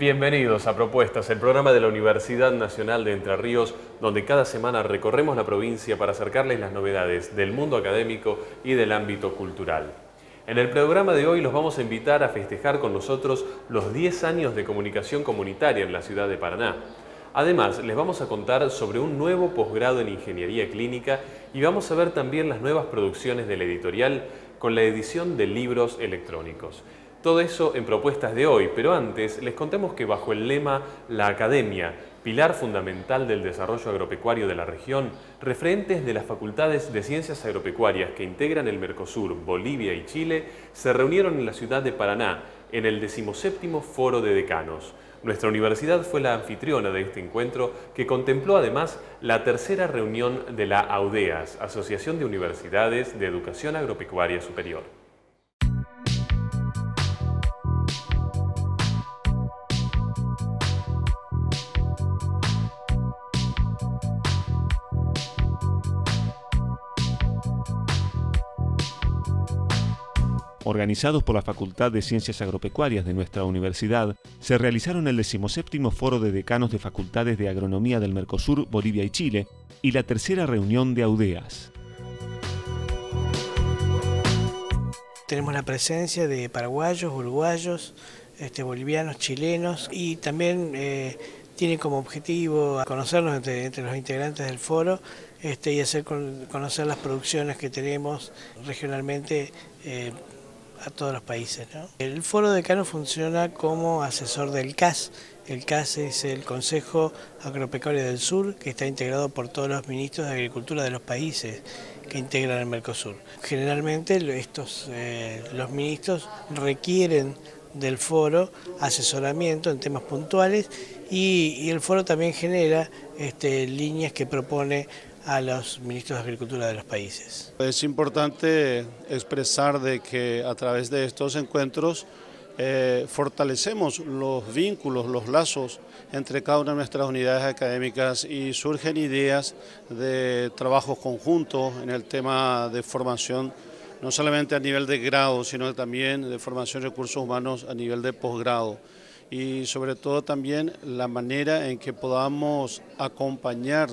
Bienvenidos a Propuestas, el programa de la Universidad Nacional de Entre Ríos, donde cada semana recorremos la provincia para acercarles las novedades del mundo académico y del ámbito cultural. En el programa de hoy los vamos a invitar a festejar con nosotros los 10 años de comunicación comunitaria en la ciudad de Paraná. Además, les vamos a contar sobre un nuevo posgrado en Ingeniería Clínica y vamos a ver también las nuevas producciones de la editorial con la edición de libros electrónicos. Todo eso en propuestas de hoy, pero antes les contemos que bajo el lema La Academia, pilar fundamental del desarrollo agropecuario de la región, referentes de las facultades de ciencias agropecuarias que integran el Mercosur, Bolivia y Chile, se reunieron en la ciudad de Paraná en el 17 Foro de Decanos. Nuestra universidad fue la anfitriona de este encuentro que contempló además la tercera reunión de la AUDEAS, Asociación de Universidades de Educación Agropecuaria Superior. Organizados por la Facultad de Ciencias Agropecuarias de nuestra universidad, se realizaron el 17 Foro de Decanos de Facultades de Agronomía del Mercosur, Bolivia y Chile, y la tercera reunión de AUDEAS. Tenemos la presencia de paraguayos, uruguayos, este, bolivianos, chilenos y también eh, tiene como objetivo conocernos entre, los integrantes del foro este, y hacer conocer las producciones que tenemos regionalmente eh, a todos los países. El Foro Decano funciona como asesor del CAS. El CAS es el Consejo Agropecuario del Sur, que está integrado por todos los ministros de Agricultura de los países que integran el Mercosur. Generalmente estos, eh, los ministros requieren del foro asesoramiento en temas puntuales y, el foro también genera este, líneas que propone a los ministros de Agricultura de los países. Es importante expresar de que a través de estos encuentros eh, fortalecemos los vínculos, los lazos entre cada una de nuestras unidades académicas y surgen ideas de trabajo conjunto en el tema de formación, no solamente a nivel de grado, sino también de formación de recursos humanos a nivel de posgrado y sobre todo también la manera en que podamos acompañar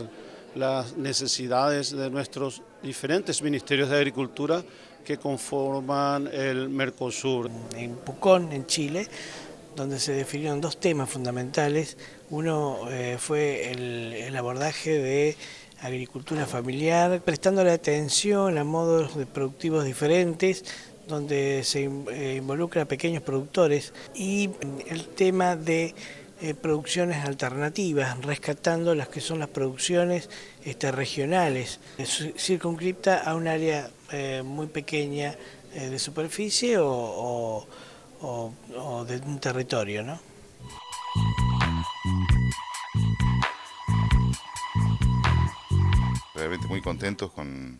las necesidades de nuestros diferentes ministerios de agricultura que conforman el Mercosur. En Pucón, en Chile, donde se definieron dos temas fundamentales. Uno eh, fue el, abordaje de agricultura familiar, prestándole atención a modos productivos diferentes, donde se eh, involucra a pequeños productores, y el tema de eh, producciones alternativas, rescatando las que son las producciones este, regionales, circunscripta a un área eh, muy pequeña eh, de superficie o, de un territorio. ¿no? Realmente muy contentos con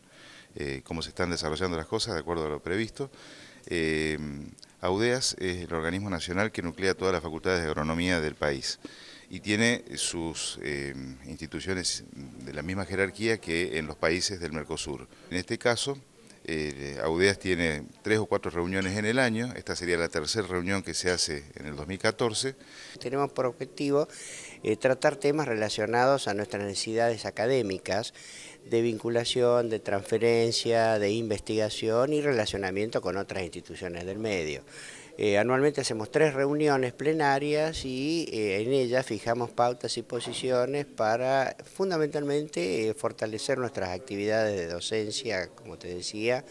cómo se están desarrollando las cosas de acuerdo a lo previsto. AUDEAS es el organismo nacional que nuclea todas las facultades de agronomía del país y tiene sus eh, instituciones de la misma jerarquía que en los países del Mercosur. En este caso, eh, AUDEAS tiene tres o cuatro reuniones en el año, esta sería la tercera reunión que se hace en el 2014. Tenemos por objetivo eh, tratar temas relacionados a nuestras necesidades académicas, de vinculación, de transferencia, de investigación y relacionamiento con otras instituciones del medio. Eh, anualmente hacemos tres reuniones plenarias y eh, en ellas fijamos pautas y posiciones para fundamentalmente fortalecer nuestras actividades de docencia, como te decía,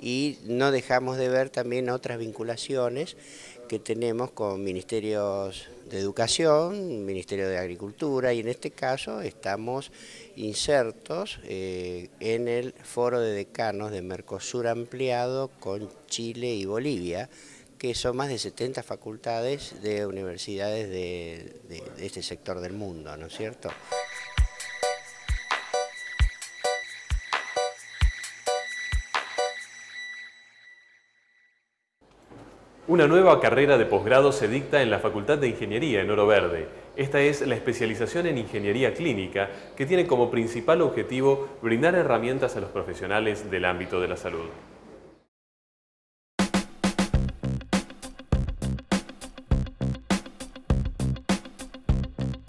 y no dejamos de ver también otras vinculaciones que tenemos con ministerios de educación, Ministerio de Agricultura y en este caso estamos insertos en el foro de decanos de Mercosur ampliado con Chile y Bolivia, que son más de 70 facultades de universidades de, este sector del mundo, ¿no es cierto? Una nueva carrera de posgrado se dicta en la Facultad de Ingeniería en Oro Verde. Esta es la especialización en Ingeniería Clínica, que tiene como principal objetivo brindar herramientas a los profesionales del ámbito de la salud.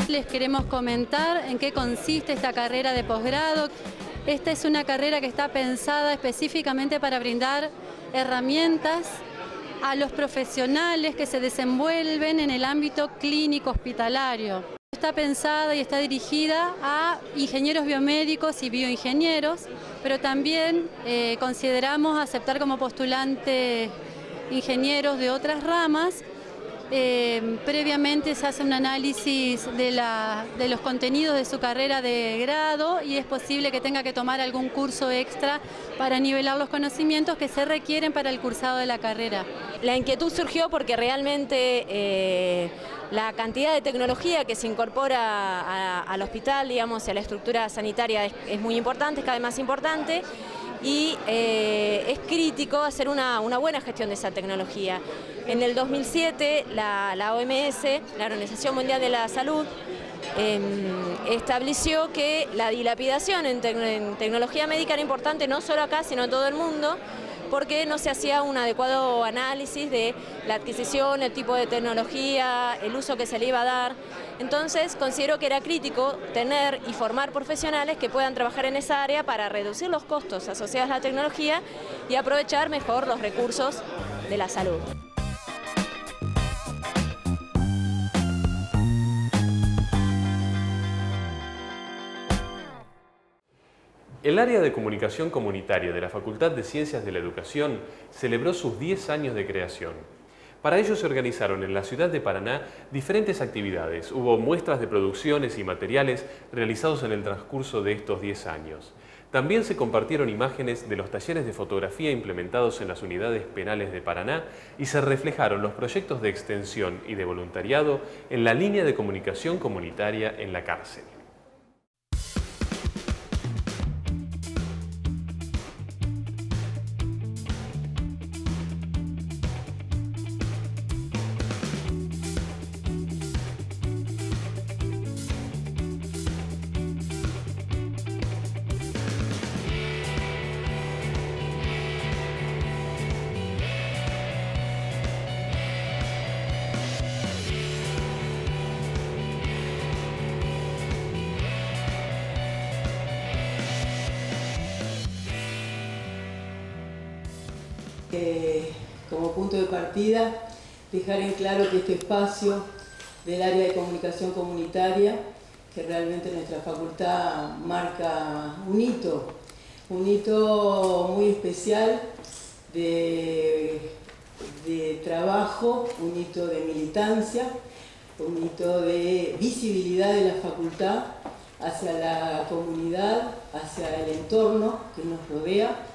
les queremos comentar en qué consiste esta carrera de posgrado. Esta es una carrera que está pensada específicamente para brindar herramientas a los profesionales que se desenvuelven en el ámbito clínico hospitalario. Está pensada y está dirigida a ingenieros biomédicos y bioingenieros, pero también eh, consideramos aceptar como postulantes ingenieros de otras ramas eh, previamente se hace un análisis de, los contenidos de su carrera de grado y es posible que tenga que tomar algún curso extra para nivelar los conocimientos que se requieren para el cursado de la carrera. La inquietud surgió porque realmente eh, la cantidad de tecnología que se incorpora al hospital, digamos, a la estructura sanitaria es, es muy importante, es cada vez más importante y eh, es crítico hacer una, buena gestión de esa tecnología. En el 2007 la, OMS, la Organización Mundial de la Salud, em, estableció que la dilapidación en, en tecnología médica era importante no solo acá, sino en todo el mundo, porque no se hacía un adecuado análisis de la adquisición, el tipo de tecnología, el uso que se le iba a dar. Entonces considero que era crítico tener y formar profesionales que puedan trabajar en esa área para reducir los costos asociados a la tecnología y aprovechar mejor los recursos de la salud. El área de comunicación comunitaria de la Facultad de Ciencias de la Educación celebró sus 10 años de creación. Para ello se organizaron en la ciudad de Paraná diferentes actividades. Hubo muestras de producciones y materiales realizados en el transcurso de estos 10 años. También se compartieron imágenes de los talleres de fotografía implementados en las unidades penales de Paraná y se reflejaron los proyectos de extensión y de voluntariado en la línea de comunicación comunitaria en la cárcel. Como punto de partida, dejar en claro que este espacio del área de comunicación comunitaria, que realmente nuestra facultad marca un hito, un hito muy especial de, trabajo, un hito de militancia, un hito de visibilidad de la facultad hacia la comunidad, hacia el entorno que nos rodea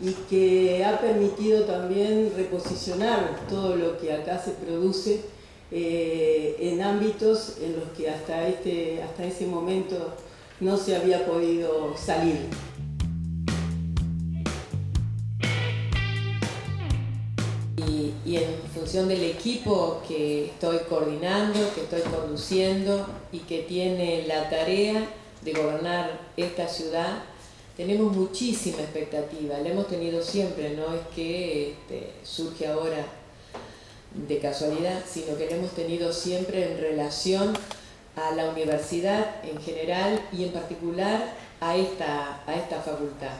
y que ha permitido también reposicionar todo lo que acá se produce eh, en ámbitos en los que hasta, este, hasta ese momento no se había podido salir. Y, y en función del equipo que estoy coordinando, que estoy conduciendo y que tiene la tarea de gobernar esta ciudad, tenemos muchísima expectativa, la hemos tenido siempre, no es que este, surge ahora de casualidad, sino que la hemos tenido siempre en relación a la universidad en general y en particular a esta, a esta facultad.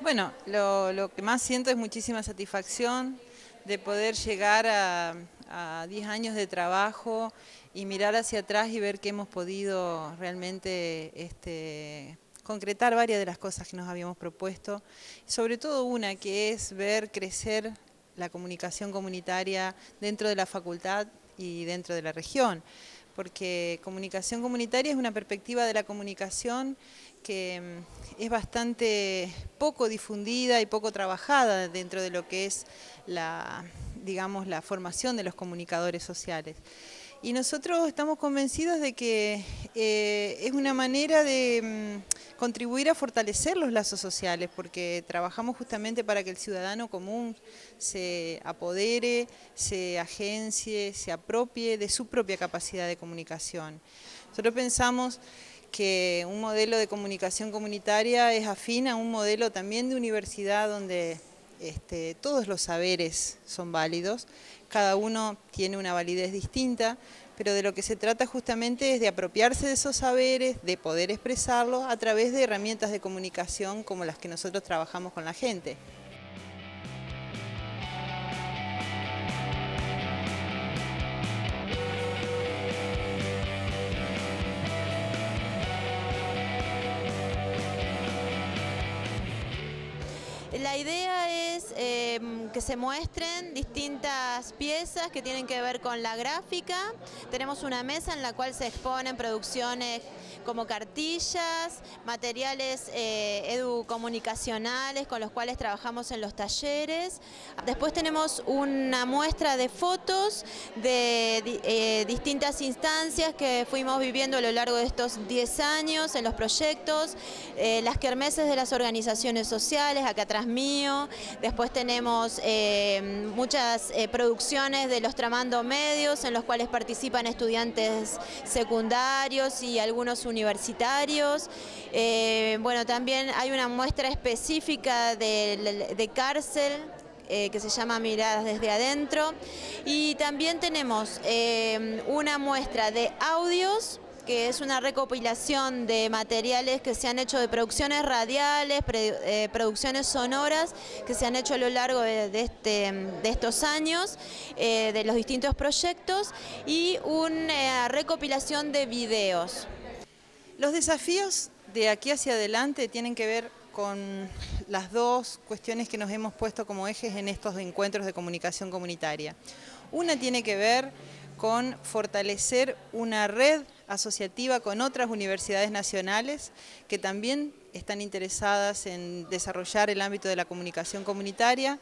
Bueno, lo, que más siento es muchísima satisfacción de poder llegar a, a 10 años de trabajo y mirar hacia atrás y ver que hemos podido realmente este, concretar varias de las cosas que nos habíamos propuesto, sobre todo una que es ver crecer la comunicación comunitaria dentro de la facultad y dentro de la región, porque comunicación comunitaria es una perspectiva de la comunicación que mm, es bastante poco difundida y poco trabajada dentro de lo que es la, digamos, la formación de los comunicadores sociales. Y nosotros estamos convencidos de que eh, es una manera de mm, contribuir a fortalecer los lazos sociales, porque trabajamos justamente para que el ciudadano común se apodere, se agencie, se apropie de su propia capacidad de comunicación. Nosotros pensamos que un modelo de comunicación comunitaria es afín a un modelo también de universidad donde este, todos los saberes son válidos, cada uno tiene una validez distinta, pero de lo que se trata justamente es de apropiarse de esos saberes, de poder expresarlos a través de herramientas de comunicación como las que nosotros trabajamos con la gente. Em, que se muestren distintas piezas que tienen que ver con la gráfica. Tenemos una mesa en la cual se exponen producciones como cartillas, materiales eh, educomunicacionales con los cuales trabajamos en los talleres. Después tenemos una muestra de fotos de eh, distintas instancias que fuimos viviendo a lo largo de estos 10 años en los proyectos, eh, las kermeses de las organizaciones sociales, acá atrás mío. Después tenemos muchas producciones de los tramando medios en los cuales participan estudiantes secundarios y algunos universitarios. Eh, bueno, también hay una muestra específica de, cárcel eh, que se llama Miradas desde adentro. Y también tenemos eh, una muestra de audios que es una recopilación de materiales que se han hecho de producciones radiales, producciones sonoras que se han hecho a lo largo de, este, de estos años, de los distintos proyectos, y una recopilación de videos. Los desafíos de aquí hacia adelante tienen que ver con las dos cuestiones que nos hemos puesto como ejes en estos encuentros de comunicación comunitaria. Una tiene que ver con fortalecer una red asociativa con otras universidades nacionales que también están interesadas en desarrollar el ámbito de la comunicación comunitaria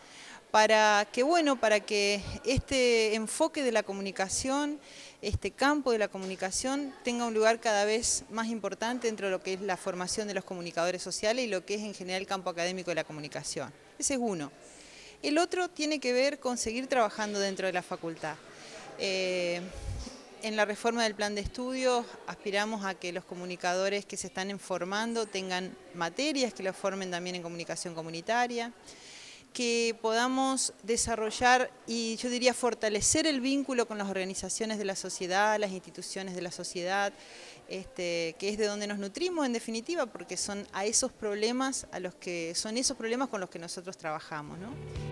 para que bueno, para que este enfoque de la comunicación este campo de la comunicación tenga un lugar cada vez más importante dentro de lo que es la formación de los comunicadores sociales y lo que es en general el campo académico de la comunicación. Ese es uno. El otro tiene que ver con seguir trabajando dentro de la facultad. Eh, en la reforma del plan de estudios aspiramos a que los comunicadores que se están formando tengan materias que los formen también en comunicación comunitaria que podamos desarrollar y yo diría fortalecer el vínculo con las organizaciones de la sociedad, las instituciones de la sociedad, este, que es de donde nos nutrimos en definitiva, porque son a esos problemas a los que son esos problemas con los que nosotros trabajamos. ¿no?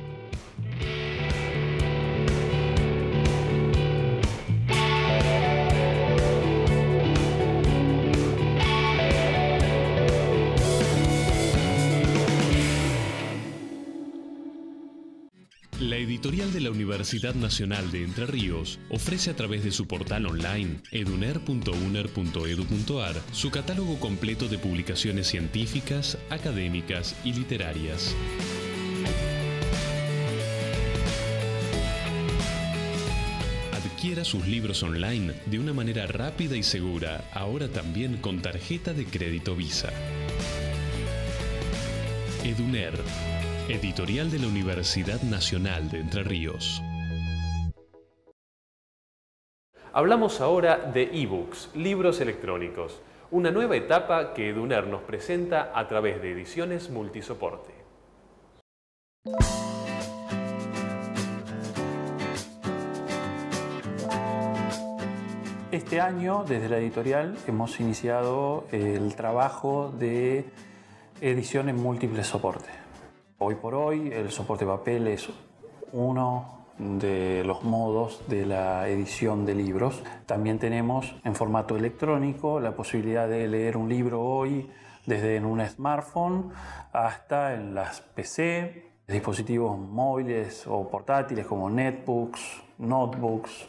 Editorial de la Universidad Nacional de Entre Ríos ofrece a través de su portal online eduner.uner.edu.ar su catálogo completo de publicaciones científicas, académicas y literarias. Adquiera sus libros online de una manera rápida y segura, ahora también con tarjeta de crédito Visa. Eduner Editorial de la Universidad Nacional de Entre Ríos. Hablamos ahora de ebooks, libros electrónicos, una nueva etapa que Eduner nos presenta a través de ediciones multisoporte. Este año, desde la editorial, hemos iniciado el trabajo de edición en múltiples soportes. Hoy por hoy el soporte papel es uno de los modos de la edición de libros. También tenemos en formato electrónico la posibilidad de leer un libro hoy desde en un smartphone hasta en las PC, dispositivos móviles o portátiles como netbooks, notebooks,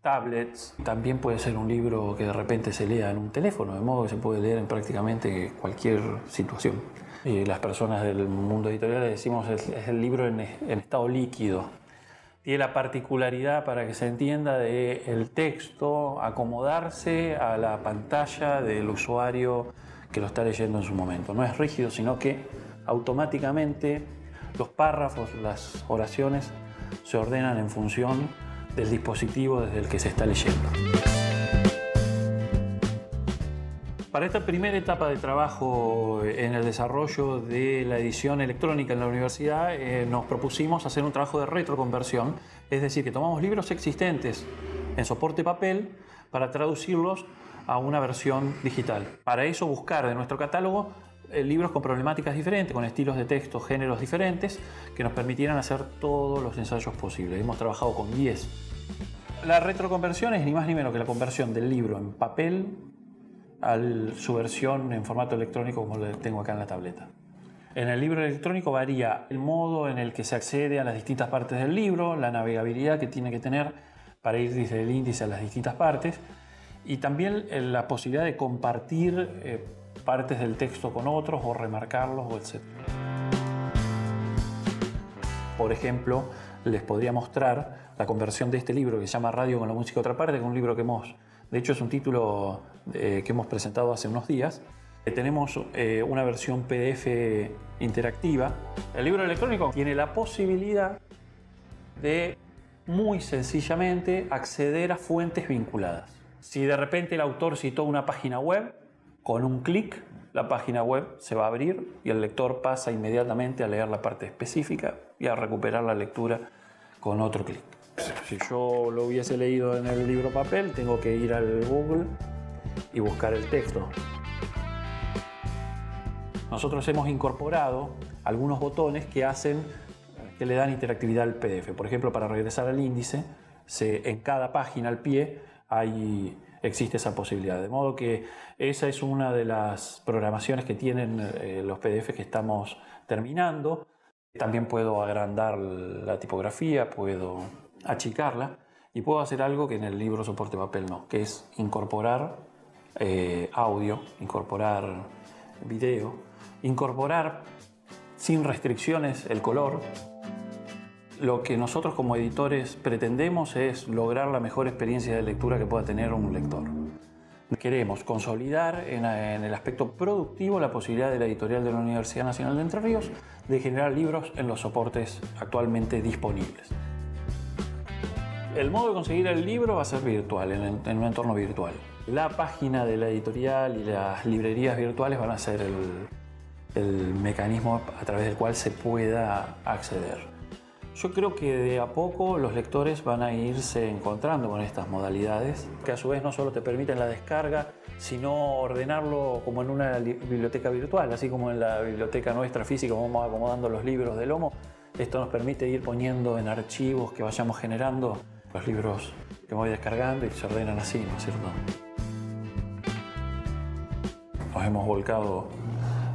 tablets. También puede ser un libro que de repente se lea en un teléfono, de modo que se puede leer en prácticamente cualquier situación y las personas del mundo editorial le decimos es, es el libro en, estado líquido. Tiene la particularidad, para que se entienda, de el texto acomodarse a la pantalla del usuario que lo está leyendo en su momento. No es rígido, sino que automáticamente los párrafos, las oraciones se ordenan en función del dispositivo desde el que se está leyendo. Para esta primera etapa de trabajo en el desarrollo de la edición electrónica en la universidad, eh, nos propusimos hacer un trabajo de retroconversión, es decir, que tomamos libros existentes en soporte papel para traducirlos a una versión digital. Para eso buscar de nuestro catálogo eh, libros con problemáticas diferentes, con estilos de texto, géneros diferentes, que nos permitieran hacer todos los ensayos posibles. Hemos trabajado con 10. La retroconversión es ni más ni menos que la conversión del libro en papel a su versión en formato electrónico como lo tengo acá en la tableta. En el libro electrónico varía el modo en el que se accede a las distintas partes del libro, la navegabilidad que tiene que tener para ir desde el índice a las distintas partes y también eh, la posibilidad de compartir eh, partes del texto con otros o remarcarlos o etc. Por ejemplo, les podría mostrar la conversión de este libro que se llama Radio con la música otra parte, que un libro que hemos, de hecho es un título eh, que hemos presentado hace unos días. tenemos una versión PDF interactiva. El libro electrónico tiene la posibilidad de muy sencillamente acceder a fuentes vinculadas. Si de repente el autor citó una página web, con un clic la página web se va a abrir y el lector pasa inmediatamente a leer la parte específica y a recuperar la lectura con otro clic. Si yo lo hubiese leído en el libro papel, tengo que ir al Google y buscar el texto. Nosotros hemos incorporado algunos botones que hacen que le dan interactividad al PDF. Por ejemplo, para regresar al índice, en cada página al pie hay, existe esa posibilidad. De modo que esa es una de las programaciones que tienen eh, los PDF que estamos terminando. También puedo agrandar la tipografía, puedo achicarla y puedo hacer algo que en el libro soporte papel no, que es incorporar eh, audio, incorporar video, incorporar sin restricciones el color, lo que nosotros como editores pretendemos es lograr la mejor experiencia de lectura que pueda tener un lector. Queremos consolidar en, el aspecto productivo la posibilidad de la editorial de la Universidad Nacional de Entre Ríos de generar libros en los soportes actualmente disponibles. El modo de conseguir el libro va a ser virtual, en, un entorno virtual. La página de la editorial y las librerías virtuales van a ser el mecanismo a través del cual se pueda acceder. Yo creo que de a poco los lectores van a irse encontrando con estas modalidades, que a su vez no solo te permiten la descarga, sino ordenarlo como en una biblioteca virtual, así como en la biblioteca nuestra física vamos acomodando los libros de lomo. Esto nos permite ir poniendo en archivos que vayamos generando los libros que voy descargando y se ordenan así, ¿no es cierto? Nos hemos volcado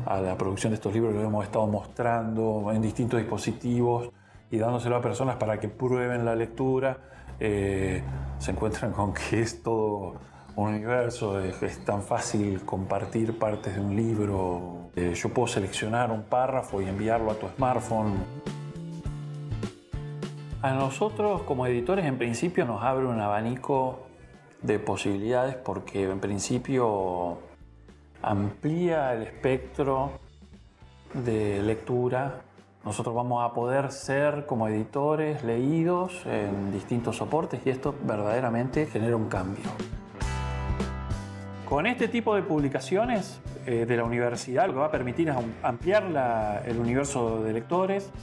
a la producción de estos libros, los hemos estado mostrando en distintos dispositivos y dándoselo a personas para que prueben la lectura, eh, se encuentran con que es todo un universo, es, tan fácil compartir partes de un libro. Eh, yo puedo seleccionar un párrafo y enviarlo a tu smartphone. A nosotros como editores en principio nos abre un abanico de posibilidades porque en principio amplía el espectro de lectura nosotros vamos a poder ser como editores leídos en distintos soportes y esto verdaderamente genera un cambio. Con este tipo de publicaciones eh, de la universidad lo que va a permitir es ampliar el universo de lectores,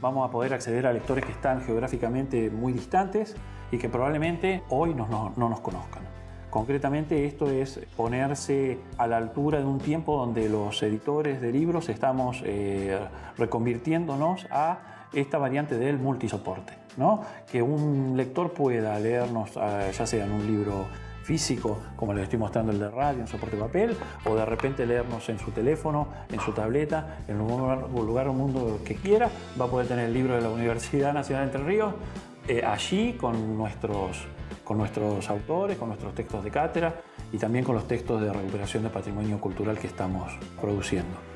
vamos a poder acceder a lectores que están geográficamente muy distantes y que probablemente hoy no nos conozcan. Concretamente esto es ponerse a la altura de un tiempo donde los editores de libros estamos eh, reconvirtiéndonos a esta variante del multisoporte, ¿no? que un lector pueda leernos ah, ya sea en un libro físico, como les estoy mostrando el de radio, en soporte papel, o de repente leernos en su teléfono, en su tableta, en un lugar, un mundo que quiera, va a poder tener el libro de la Universidad Nacional de Entre Ríos eh, allí con nuestros con nuestros autores, con nuestros textos de cátedra y también con los textos de recuperación de patrimonio cultural que estamos produciendo.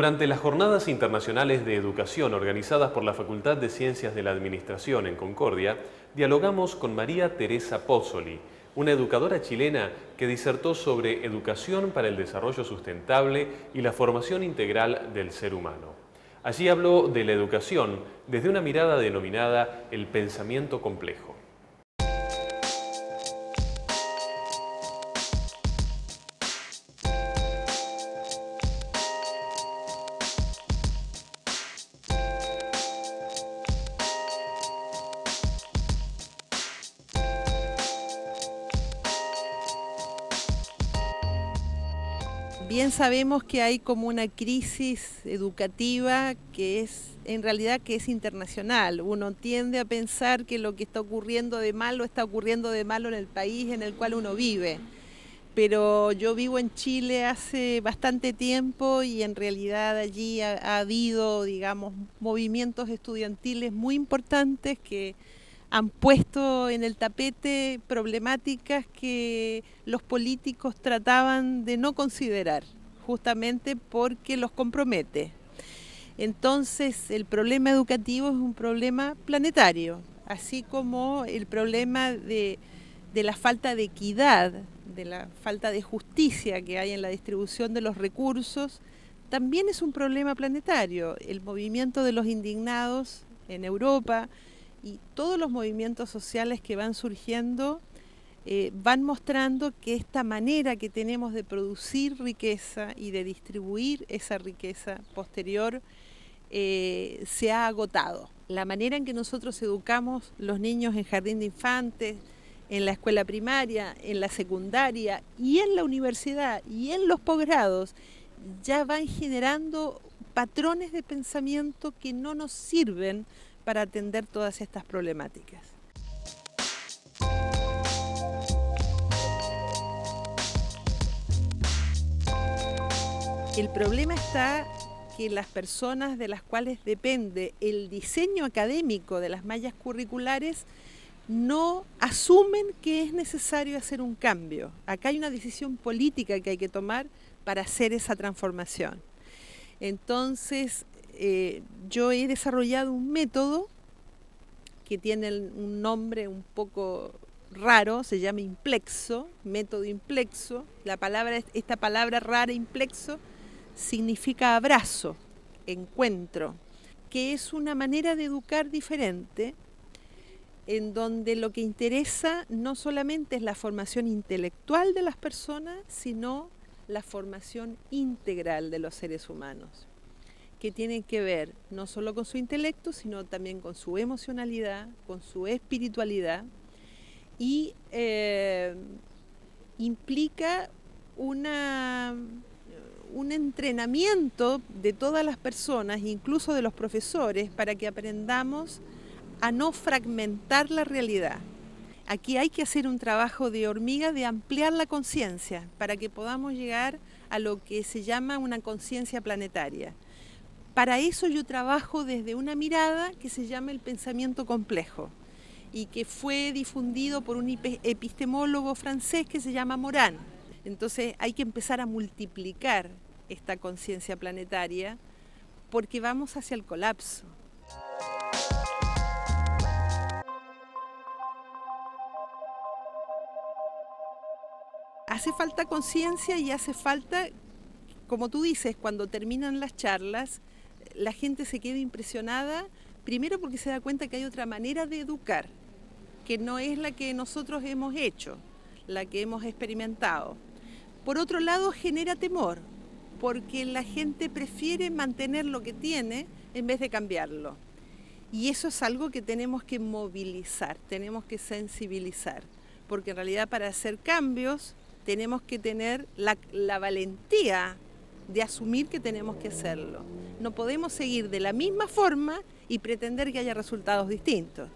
Durante las jornadas internacionales de educación organizadas por la Facultad de Ciencias de la Administración en Concordia, dialogamos con María Teresa Pozzoli, una educadora chilena que disertó sobre educación para el desarrollo sustentable y la formación integral del ser humano. Allí habló de la educación desde una mirada denominada el pensamiento complejo. Sabemos que hay como una crisis educativa que es en realidad que es internacional. Uno tiende a pensar que lo que está ocurriendo de malo está ocurriendo de malo en el país en el cual uno vive. Pero yo vivo en Chile hace bastante tiempo y en realidad allí ha, ha habido, digamos, movimientos estudiantiles muy importantes que han puesto en el tapete problemáticas que los políticos trataban de no considerar, justamente porque los compromete. Entonces, el problema educativo es un problema planetario, así como el problema de, la falta de equidad, de la falta de justicia que hay en la distribución de los recursos, también es un problema planetario. El movimiento de los indignados en Europa, y todos los movimientos sociales que van surgiendo eh, van mostrando que esta manera que tenemos de producir riqueza y de distribuir esa riqueza posterior eh, se ha agotado. La manera en que nosotros educamos los niños en jardín de infantes, en la escuela primaria, en la secundaria y en la universidad y en los posgrados, ya van generando patrones de pensamiento que no nos sirven para atender todas estas problemáticas. El problema está que las personas de las cuales depende el diseño académico de las mallas curriculares no asumen que es necesario hacer un cambio. Acá hay una decisión política que hay que tomar para hacer esa transformación. Entonces, eh, yo he desarrollado un método que tiene un nombre un poco raro, se llama implexo, método implexo. La palabra, esta palabra rara, implexo, significa abrazo, encuentro, que es una manera de educar diferente, en donde lo que interesa no solamente es la formación intelectual de las personas, sino la formación integral de los seres humanos que tienen que ver no solo con su intelecto, sino también con su emocionalidad, con su espiritualidad y eh, implica una, un entrenamiento de todas las personas, incluso de los profesores, para que aprendamos a no fragmentar la realidad. Aquí hay que hacer un trabajo de hormiga de ampliar la conciencia para que podamos llegar a lo que se llama una conciencia planetaria. Para eso yo trabajo desde una mirada que se llama el pensamiento complejo y que fue difundido por un epistemólogo francés que se llama Morán. Entonces hay que empezar a multiplicar esta conciencia planetaria porque vamos hacia el colapso. Hace falta conciencia y hace falta, como tú dices, cuando terminan las charlas, la gente se queda impresionada, primero porque se da cuenta que hay otra manera de educar, que no es la que nosotros hemos hecho, la que hemos experimentado. Por otro lado, genera temor, porque la gente prefiere mantener lo que tiene en vez de cambiarlo. Y eso es algo que tenemos que movilizar, tenemos que sensibilizar, porque en realidad para hacer cambios tenemos que tener la, la valentía de asumir que tenemos que hacerlo. No podemos seguir de la misma forma y pretender que haya resultados distintos.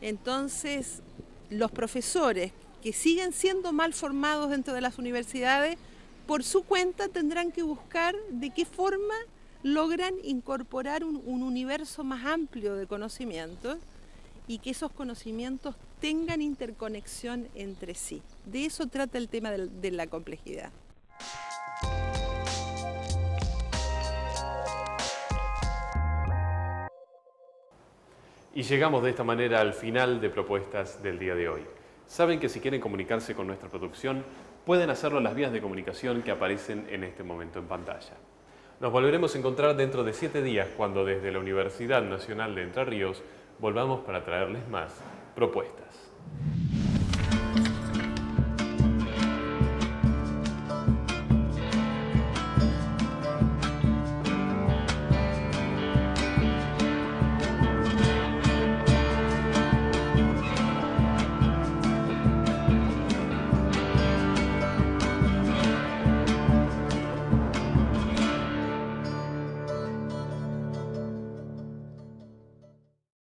Entonces, los profesores que siguen siendo mal formados dentro de las universidades, por su cuenta tendrán que buscar de qué forma logran incorporar un, universo más amplio de conocimientos y que esos conocimientos tengan interconexión entre sí. De eso trata el tema de la complejidad. Y llegamos de esta manera al final de propuestas del día de hoy. Saben que si quieren comunicarse con nuestra producción, pueden hacerlo en las vías de comunicación que aparecen en este momento en pantalla. Nos volveremos a encontrar dentro de siete días cuando desde la Universidad Nacional de Entre Ríos volvamos para traerles más propuestas.